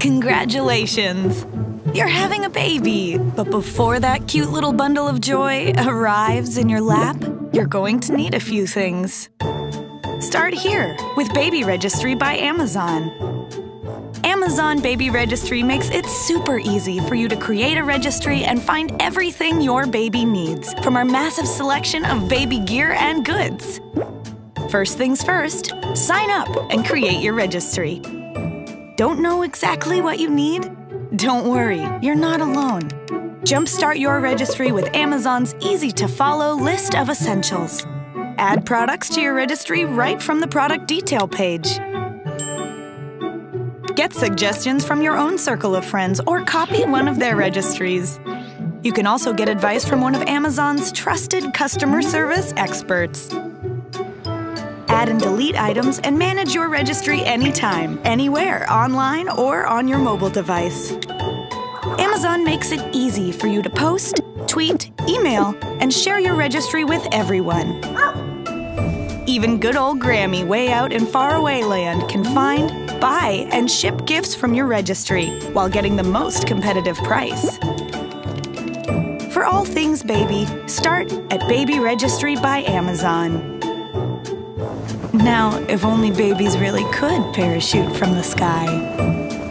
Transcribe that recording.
Congratulations! You're having a baby! But before that cute little bundle of joy arrives in your lap, you're going to need a few things. Start here with Baby Registry by Amazon. Amazon Baby Registry makes it super easy for you to create a registry and find everything your baby needs from our massive selection of baby gear and goods. First things first, sign up and create your registry. Don't know exactly what you need? Don't worry, you're not alone. Jumpstart your registry with Amazon's easy to follow list of essentials. Add products to your registry right from the product detail page. Get suggestions from your own circle of friends or copy one of their registries. You can also get advice from one of Amazon's trusted customer service experts add and delete items, and manage your registry anytime, anywhere, online or on your mobile device. Amazon makes it easy for you to post, tweet, email, and share your registry with everyone. Even good old Grammy way out in faraway land can find, buy, and ship gifts from your registry while getting the most competitive price. For all things baby, start at Baby Registry by Amazon. Now, if only babies really could parachute from the sky.